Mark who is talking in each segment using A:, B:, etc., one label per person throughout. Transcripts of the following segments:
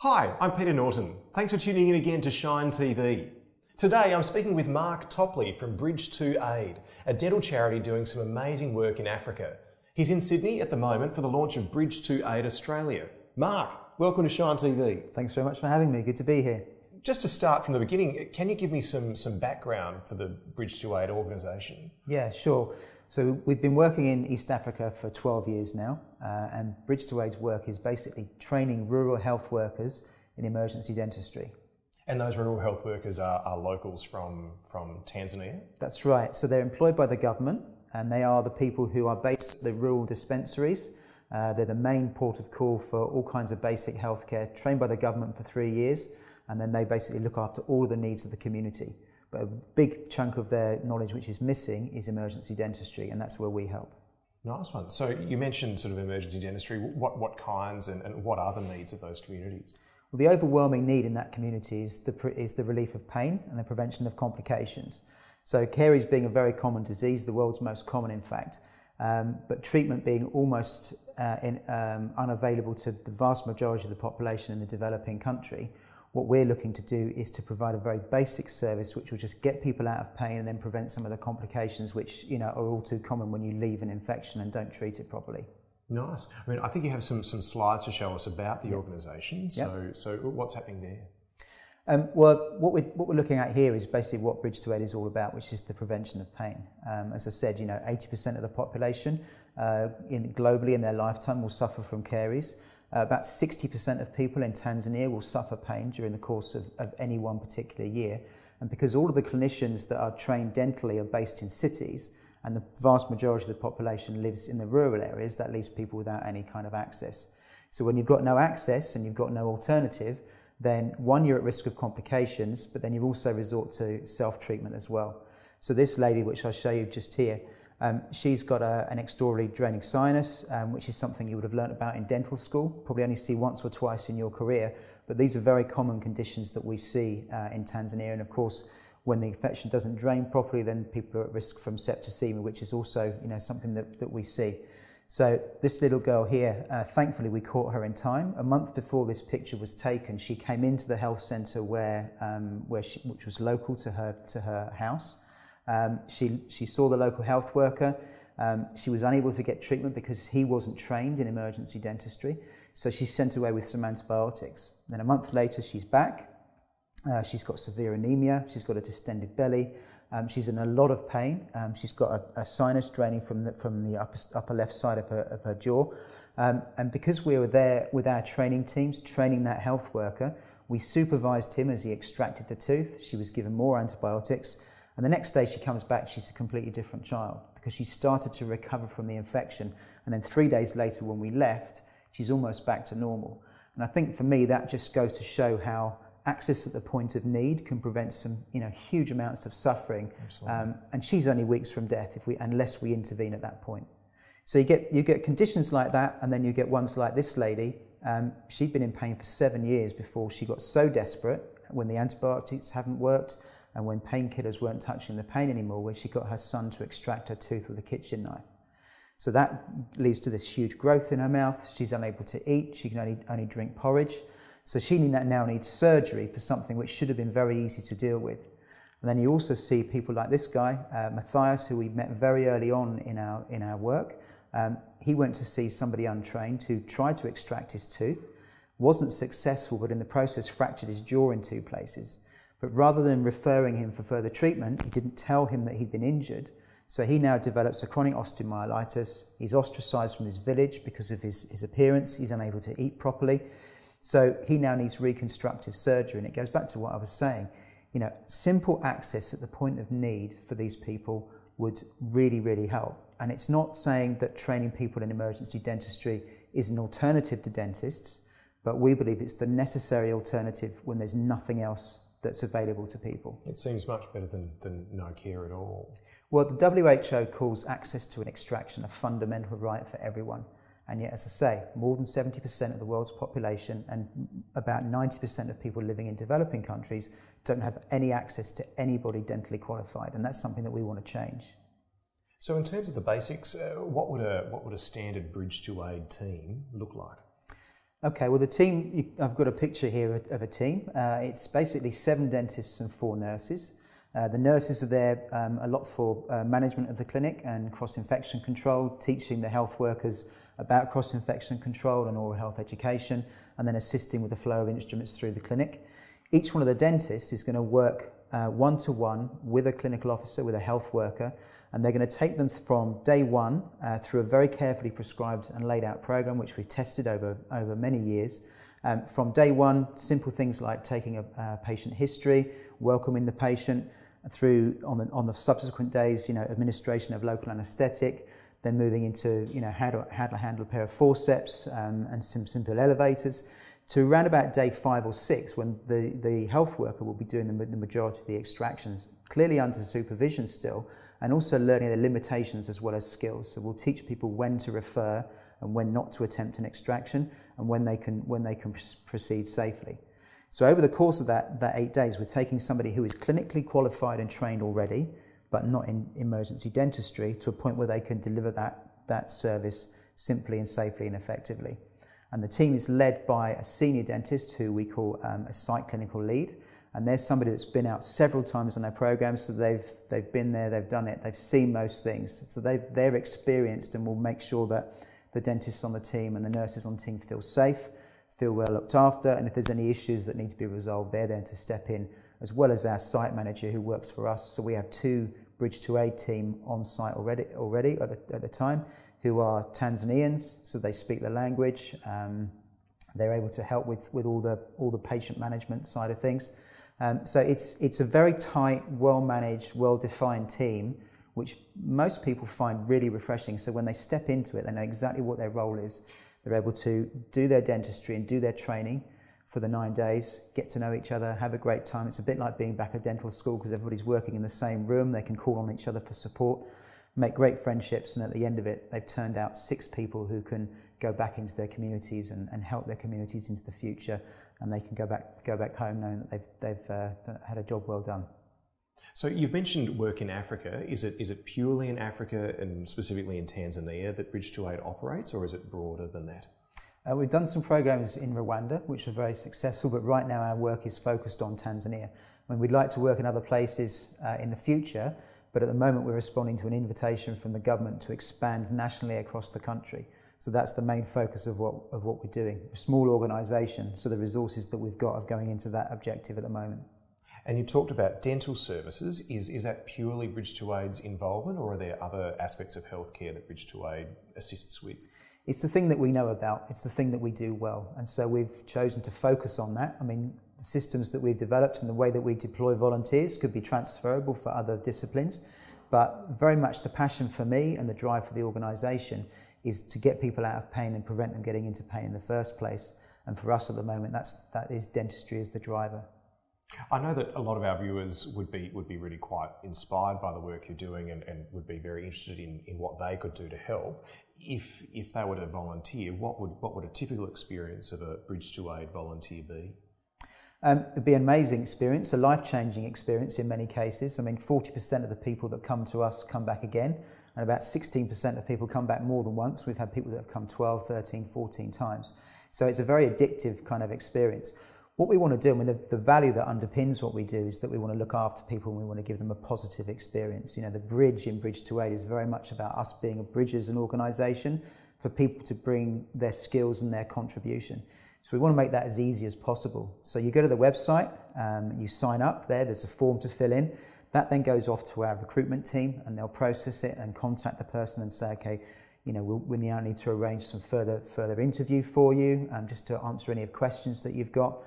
A: Hi, I'm Peter Norton. Thanks for tuning in again to Schein TV. Today I'm speaking with Mark Topley from Bridge to Aid, a dental charity doing some amazing work in Africa. He's in Sydney at the moment for the launch of Bridge to Aid Australia. Mark, welcome to Schein TV.
B: Thanks very much for having me. Good to be here.
A: Just to start from the beginning, can you give me some, some background for the Bridge2Aid organisation?
B: Yeah, sure. So we've been working in East Africa for 12 years now, uh, and Bridge2Aid's work is basically training rural health workers in emergency dentistry.
A: And those rural health workers are, are locals from, from Tanzania?
B: That's right. So they're employed by the government, and they are the people who are based at the rural dispensaries. Uh, they're the main port of call for all kinds of basic healthcare, trained by the government for three years, and then they basically look after all of the needs of the community. But a big chunk of their knowledge which is missing is emergency dentistry, and that's where we help.
A: Nice one. So you mentioned sort of emergency dentistry. What, what kinds and, and what are the needs of those communities?
B: Well, the overwhelming need in that community is the, is the relief of pain and the prevention of complications. So caries being a very common disease, the world's most common in fact, um, but treatment being almost uh, in, um, unavailable to the vast majority of the population in a developing country, what we're looking to do is to provide a very basic service which will just get people out of pain and then prevent some of the complications which you know are all too common when you leave an infection and don't treat it properly.
A: Nice. I mean, I think you have some, some slides to show us about the yep. organisation. So, yep. so what's happening there?
B: Um, well, what we're, what we're looking at here is basically what Bridge2Aid is all about, which is the prevention of pain. Um, as I said, you know, 80% of the population uh, in, globally in their lifetime will suffer from caries. Uh, about 60% of people in Tanzania will suffer pain during the course of, of any one particular year. And because all of the clinicians that are trained dentally are based in cities, and the vast majority of the population lives in the rural areas, that leaves people without any kind of access. So when you've got no access and you've got no alternative, then one, you're at risk of complications, but then you also resort to self-treatment as well. So this lady, which I'll show you just here, um, she's got a, an extraordinary draining sinus, um, which is something you would have learnt about in dental school, probably only see once or twice in your career, but these are very common conditions that we see uh, in Tanzania. And of course, when the infection doesn't drain properly, then people are at risk from septicemia, which is also you know, something that, that we see. So this little girl here, uh, thankfully we caught her in time. A month before this picture was taken, she came into the health centre where, um, where she, which was local to her, to her house. Um, she, she saw the local health worker. Um, she was unable to get treatment because he wasn't trained in emergency dentistry. So she's sent away with some antibiotics. Then a month later, she's back. Uh, she's got severe anemia. She's got a distended belly. Um, she's in a lot of pain. Um, she's got a, a sinus draining from the, from the upper, upper left side of her, of her jaw. Um, and because we were there with our training teams, training that health worker, we supervised him as he extracted the tooth. She was given more antibiotics. And the next day she comes back, she's a completely different child because she started to recover from the infection. And then three days later, when we left, she's almost back to normal. And I think for me, that just goes to show how access at the point of need can prevent some you know, huge amounts of suffering. Um, and she's only weeks from death if we, unless we intervene at that point. So you get, you get conditions like that, and then you get ones like this lady. Um, she'd been in pain for seven years before she got so desperate when the antibiotics haven't worked and when painkillers weren't touching the pain anymore, where she got her son to extract her tooth with a kitchen knife. So that leads to this huge growth in her mouth. She's unable to eat. She can only, only drink porridge. So she now needs surgery for something which should have been very easy to deal with. And then you also see people like this guy, uh, Matthias, who we met very early on in our, in our work. Um, he went to see somebody untrained who tried to extract his tooth, wasn't successful, but in the process fractured his jaw in two places. But rather than referring him for further treatment, he didn't tell him that he'd been injured. So he now develops a chronic osteomyelitis. He's ostracized from his village because of his, his appearance. He's unable to eat properly. So he now needs reconstructive surgery. And it goes back to what I was saying. You know, simple access at the point of need for these people would really, really help. And it's not saying that training people in emergency dentistry is an alternative to dentists, but we believe it's the necessary alternative when there's nothing else that's available to people.
A: It seems much better than, than no care at all.
B: Well, the WHO calls access to an extraction a fundamental right for everyone. And yet, as I say, more than 70% of the world's population and about 90% of people living in developing countries don't have any access to anybody dentally qualified. And that's something that we want to change.
A: So, in terms of the basics, uh, what, would a, what would a standard Bridge2Aid team look like?
B: Okay, well, the team, I've got a picture here of a team. Uh, it's basically seven dentists and four nurses. Uh, the nurses are there um, a lot for uh, management of the clinic and cross-infection control, teaching the health workers about cross-infection control and oral health education, and then assisting with the flow of instruments through the clinic. Each one of the dentists is going to work uh, one-to-one with a clinical officer, with a health worker, and they're going to take them from day one uh, through a very carefully prescribed and laid out program, which we've tested over, over many years. Um, from day one, simple things like taking a, patient history, welcoming the patient, through on the, on the subsequent days, you know, administration of local anaesthetic, then moving into, you know, how to, how to handle a pair of forceps um, and some simple elevators, to around about day five or six when the, the health worker will be doing the, the majority of the extractions, clearly under supervision still, and also learning the limitations as well as skills. So we'll teach people when to refer and when not to attempt an extraction and when they can, when they can proceed safely. So over the course of that, that eight days, we're taking somebody who is clinically qualified and trained already, but not in emergency dentistry, to a point where they can deliver that, that service simply and safely and effectively. And the team is led by a senior dentist who we call um, a site clinical lead. And there's somebody that's been out several times on our program, so they've, they've been there, they've done it, they've seen most things. So they they're experienced and will make sure that the dentists on the team and the nurses on the team feel safe feel well looked after, and if there's any issues that need to be resolved, they're there to step in, as well as our site manager who works for us. So we have two Bridge2Aid team on site already, already at, the, at the time, who are Tanzanians, so they speak the language. Um, they're able to help with, with all, the, all the patient management side of things. Um, so it's, it's a very tight, well managed, well defined team, which most people find really refreshing. So when they step into it, they know exactly what their role is. They're able to do their dentistry and do their training for the nine days, get to know each other, have a great time. It's a bit like being back at dental school because everybody's working in the same room. They can call on each other for support, make great friendships, and at the end of it, they've turned out six people who can go back into their communities and, and help their communities into the future, and they can go back go back home knowing that they've they've uh, had a job well done.
A: So you've mentioned work in Africa. Is it is it purely in Africa and specifically in Tanzania that Bridge2Aid operates, or is it broader than that?
B: Uh, we've done some programs in Rwanda, which are very successful, but right now our work is focused on Tanzania. I mean, we'd like to work in other places uh, in the future, but at the moment we're responding to an invitation from the government to expand nationally across the country. So that's the main focus of what, of what we're doing. A small organisation, so the resources that we've got are going into that objective at the moment.
A: And you talked about dental services. Is, is that purely Bridge2Aid's involvement, or are there other aspects of healthcare that Bridge2Aid assists with?
B: It's the thing that we know about, it's the thing that we do well. And so we've chosen to focus on that. I mean, the systems that we've developed and the way that we deploy volunteers could be transferable for other disciplines. But very much the passion for me and the drive for the organisation is to get people out of pain and prevent them getting into pain in the first place. And for us at the moment, that's, that is dentistry as the driver.
A: I know that a lot of our viewers would be would be really quite inspired by the work you're doing and, and would be very interested in, in what they could do to help. If if they were to volunteer, what would what would a typical experience of a Bridge2Aid volunteer be?
B: Um, it'd be an amazing experience, a life-changing experience in many cases. I mean, 40% of the people that come to us come back again, and about 16% of people come back more than once. We've had people that have come 12, 13, 14 times. So it's a very addictive kind of experience. What we want to do, I mean, the, the value that underpins what we do is that we want to look after people and we want to give them a positive experience. You know, the bridge in Bridge2Aid is very much about us being a bridge as an organisation for people to bring their skills and their contribution. So we want to make that as easy as possible. So you go to the website, um, you sign up there, there's a form to fill in. That then goes off to our recruitment team and they'll process it and contact the person and say, okay, you know, we'll, we now need to arrange some further further interview for you, um, just to answer any of questions that you've got.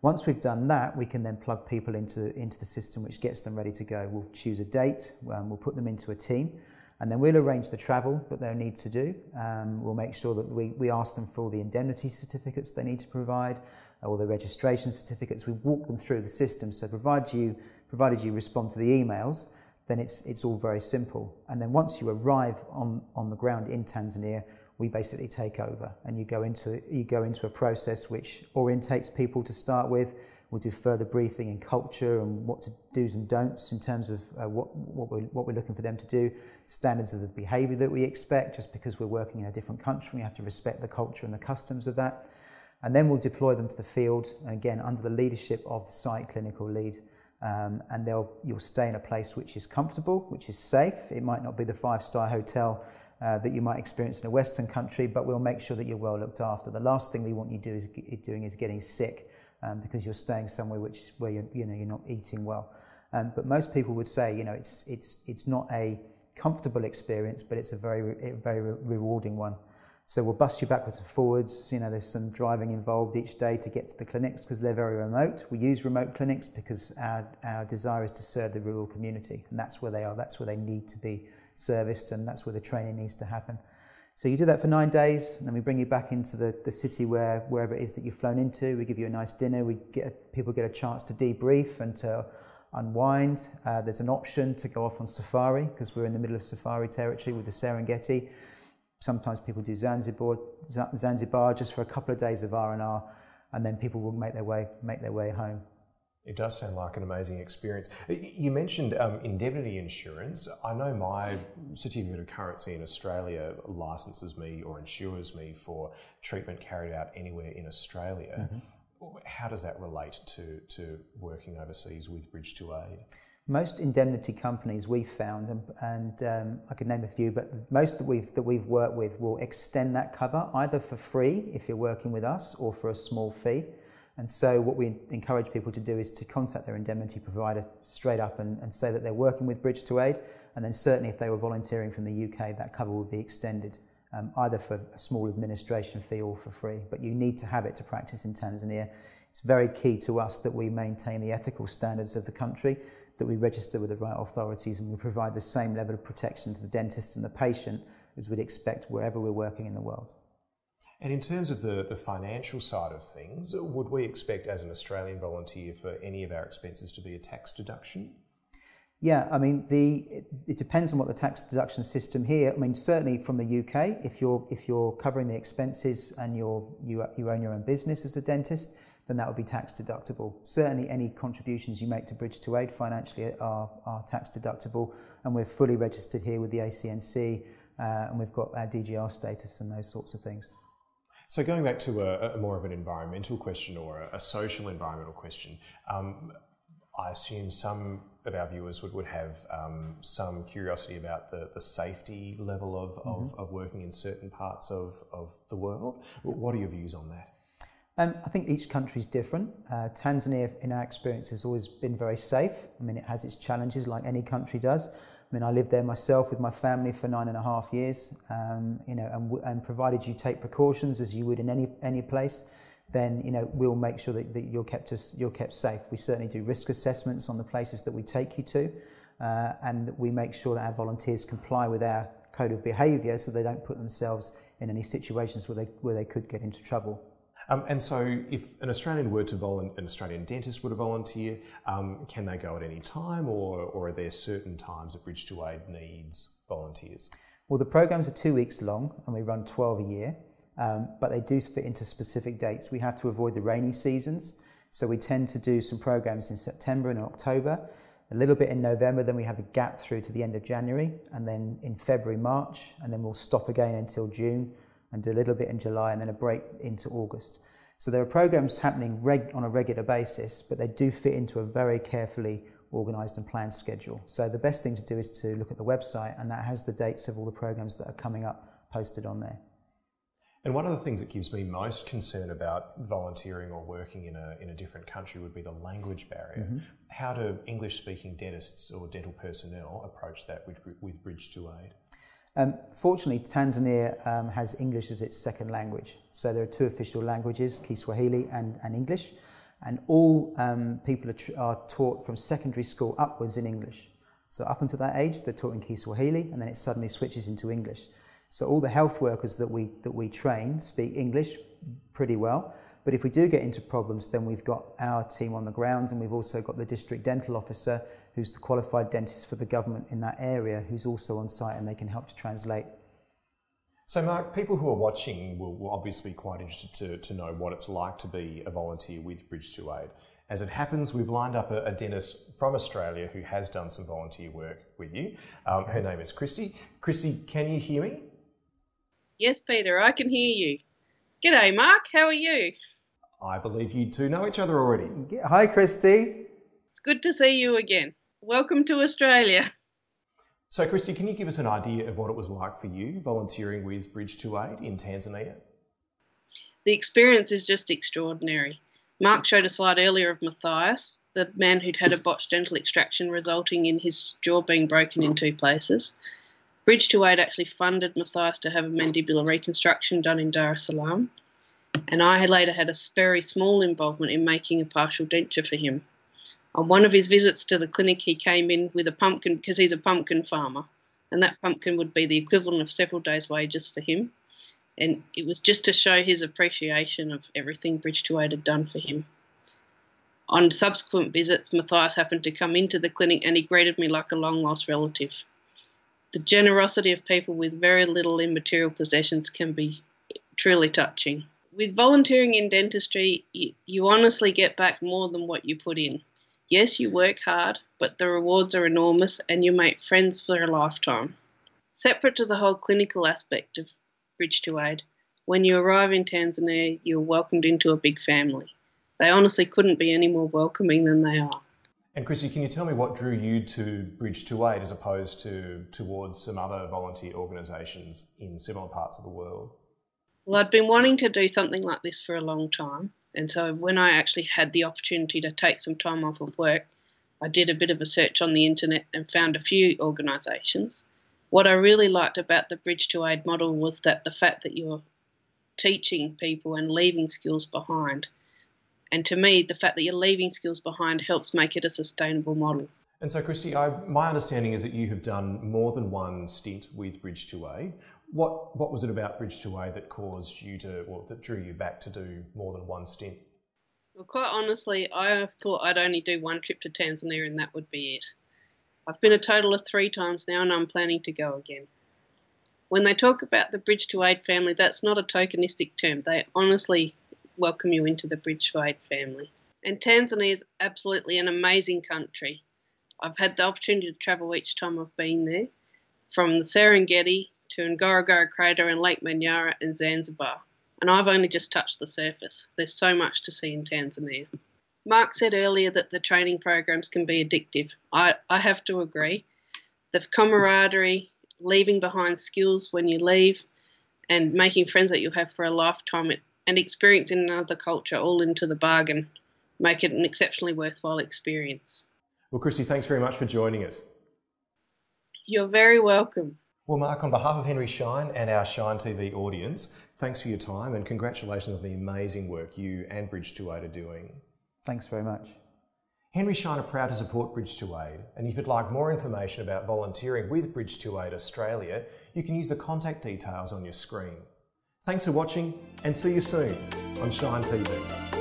B: Once we've done that, we can then plug people into, into the system which gets them ready to go. We'll choose a date, um, we'll put them into a team, and then we'll arrange the travel that they'll need to do. Um, we'll make sure that we, we ask them for all the indemnity certificates they need to provide, all the registration certificates. We walk them through the system. So provided you, provided you respond to the emails, then it's, it's all very simple. And then once you arrive on, on the ground in Tanzania, we basically take over and you go into you go into a process which orientates people to start with we'll do further briefing in culture and what to do's and don'ts in terms of uh, what, what, we're, what we're looking for them to do standards of the behavior that we expect just because we're working in a different country we have to respect the culture and the customs of that And then we'll deploy them to the field, and again, under the leadership of the site clinical lead. Um, and they'll, you'll stay in a place which is comfortable, which is safe. It might not be the five star hotel uh, that you might experience in a Western country, but we'll make sure that you're well looked after. The last thing we want you do is, doing is getting sick um, because you're staying somewhere which, where you're, you know, you're not eating well. Um, but most people would say, you know, it's, it's, it's not a comfortable experience, but it's a very, very rewarding one. So we'll bus you backwards and forwards. You know, there's some driving involved each day to get to the clinics because they're very remote. We use remote clinics because our, our desire is to serve the rural community, and that's where they are. That's where they need to be serviced, and that's where the training needs to happen. So you do that for nine days, and then we bring you back into the, the city where wherever it is that you've flown into. We give you a nice dinner. We get people get a chance to debrief and to unwind. Uh, there's an option to go off on safari because we're in the middle of safari territory with the Serengeti. Sometimes people do Zanzibar, Zanzibar just for a couple of days of R&R and then people will make their way, make their way home.
A: It does sound like an amazing experience. You mentioned um, indemnity insurance. I know my certificate of currency in Australia licenses me or insures me for treatment carried out anywhere in Australia. Mm-hmm. How does that relate to, to working overseas with Bridge2Aid?
B: Most indemnity companies we've found, and, and um, I could name a few, but most that we've that we've worked with will extend that cover either for free if you're working with us, or for a small fee. And so, what we encourage people to do is to contact their indemnity provider straight up and, and say that they're working with Bridge2Aid. And then, certainly, if they were volunteering from the UK, that cover would be extended um, either for a small administration fee or for free. But you need to have it to practice in Tanzania. It's very key to us that we maintain the ethical standards of the country that we register with the right authorities and we provide the same level of protection to the dentist and the patient as we'd expect wherever we're working in the world.
A: And in terms of the, the financial side of things, would we expect as an Australian volunteer for any of our expenses to be a tax deduction?
B: Yeah, I mean, the, it, it, depends on what the tax deduction system here. I mean, certainly from the UK, if you're, if you're covering the expenses and you're, you, you own your own business as a dentist, then that would be tax deductible. Certainly, any contributions you make to Bridge2Aid financially are, are tax deductible, and we're fully registered here with the ACNC, uh, and we've got our DGR status and those sorts of things.
A: So, going back to a, a more of an environmental question or a, a social environmental question, um, I assume some of our viewers would, would have um, some curiosity about the, the safety level of, mm-hmm. of, of, working in certain parts of, of the world. What are your views on that?
B: Um, I think each country is different. Uh, Tanzania, in our experience, has always been very safe. I mean, it has its challenges like any country does. I mean, I lived there myself with my family for nine and a half years, um, you know, and, and provided you take precautions as you would in any, any place, then, you know, we'll make sure that, that you're, kept you're kept safe. We certainly do risk assessments on the places that we take you to, uh, and we make sure that our volunteers comply with our code of behaviour so they don't put themselves in any situations where they, where they could get into trouble.
A: Um, and so, if an Australian were to volunteer, an Australian dentist were to volunteer, um, can they go at any time, or, or are there certain times that Bridge2Aid needs volunteers?
B: Well, the programs are two weeks long, and we run 12 a year, um, but they do fit into specific dates. We have to avoid the rainy seasons, so we tend to do some programs in September and October, a little bit in November, then we have a gap through to the end of January, and then in February, March, and then we'll stop again until June and do a little bit in July and then a break into August. So there are programs happening reg- on a regular basis, but they do fit into a very carefully organised and planned schedule. So the best thing to do is to look at the website, and that has the dates of all the programs that are coming up posted on there.
A: And one of the things that gives me most concern about volunteering or working in a, in a different country would be the language barrier. Mm-hmm. How do English speaking dentists or dental personnel approach that with, with Bridge to Aid?
B: Um, fortunately, Tanzania um, has English as its second language. So there are two official languages, Kiswahili and, and English. And all um, people are, are, taught from secondary school upwards in English. So up until that age, they're taught in Kiswahili, and then it suddenly switches into English. So all the health workers that we, that we train speak English pretty well. But if we do get into problems, then we've got our team on the ground and we've also got the district dental officer who's the qualified dentist for the government in that area who's also on site and they can help to translate.
A: So, Mark, people who are watching will, will obviously be quite interested to, to know what it's like to be a volunteer with Bridge2Aid. As it happens, we've lined up a, a dentist from Australia who has done some volunteer work with you. Um, her name is Christy. Christy, can you hear me?
C: Yes, Peter, I can hear you. G'day, Mark. How are you?
A: I believe you two know each other already.
B: Hi, Christy.
C: It's good to see you again. Welcome to Australia.
A: So, Christy, can you give us an idea of what it was like for you volunteering with Bridge2Aid in Tanzania?
C: The experience is just extraordinary. Mark showed a slide earlier of Matthias, the man who'd had a botched dental extraction resulting in his jaw being broken in two places. Bridge2Aid actually funded Matthias to have a mandibular reconstruction done in Dar es Salaam, and I had later had a very small involvement in making a partial denture for him. On one of his visits to the clinic, he came in with a pumpkin because he's a pumpkin farmer, and that pumpkin would be the equivalent of several days' wages for him. And it was just to show his appreciation of everything Bridge2Aid had done for him. On subsequent visits, Matthias happened to come into the clinic and he greeted me like a long lost relative the generosity of people with very little immaterial possessions can be truly touching. With volunteering in dentistry, you, you honestly get back more than what you put in. Yes, you work hard, but the rewards are enormous and you make friends for a lifetime. Separate to the whole clinical aspect of Bridge2Aid, when you arrive in Tanzania, you're welcomed into a big family. They honestly couldn't be any more welcoming than they are.
A: And Chrissy, can you tell me what drew you to Bridge2Aid as opposed to towards some other volunteer organisations in similar parts of the world?
C: Well, I'd been wanting to do something like this for a long time. And so when I actually had the opportunity to take some time off of work, I did a bit of a search on the internet and found a few organisations. What I really liked about the Bridge2Aid model was that the fact that you're teaching people and leaving skills behind and to me, the fact that you're leaving skills behind helps make it a sustainable model.
A: And so, Christy, I, my understanding is that you have done more than one stint with Bridge2Aid. What what was it about Bridge2Aid that caused you to, or that drew you back to do more than one stint?
C: Well, quite honestly, I thought I'd only do one trip to Tanzania and that would be it. I've been a total of three times now, and I'm planning to go again. When they talk about the Bridge2Aid family, that's not a tokenistic term. They honestly welcome you into the Bridge to family. And Tanzania is absolutely an amazing country. I've had the opportunity to travel each time I've been there, from the Serengeti to Ngorongoro Crater and Lake Manyara and Zanzibar. And I've only just touched the surface. There's so much to see in Tanzania. Mark said earlier that the training programs can be addictive. I, I have to agree. The camaraderie, leaving behind skills when you leave, and making friends that you'll have for a lifetime, it and experience in another culture all into the bargain make it an exceptionally worthwhile experience.
A: Well, Christy, thanks very much for joining us.
C: You're very welcome.
A: Well, Mark, on behalf of Henry Schein and our Schein TV audience, thanks for your time and congratulations on the amazing work you and Bridge2Aid are doing.
B: Thanks very much.
A: Henry Schein are proud to support Bridge2Aid, and if you'd like more information about volunteering with Bridge2Aid Australia, you can use the contact details on your screen. Thanks for watching and see you soon on Schein TV.